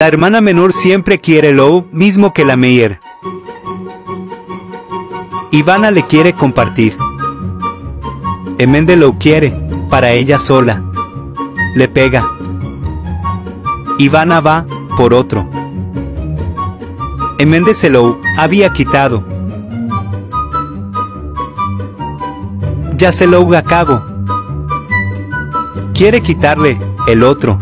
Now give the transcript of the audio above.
La hermana menor siempre quiere lo mismo que la Meyer. Ivana le quiere compartir. Emende lo quiere, para ella sola. Le pega. Ivana va, por otro. Emende se lo había quitado. Ya se lo acabo. Quiere quitarle, el otro.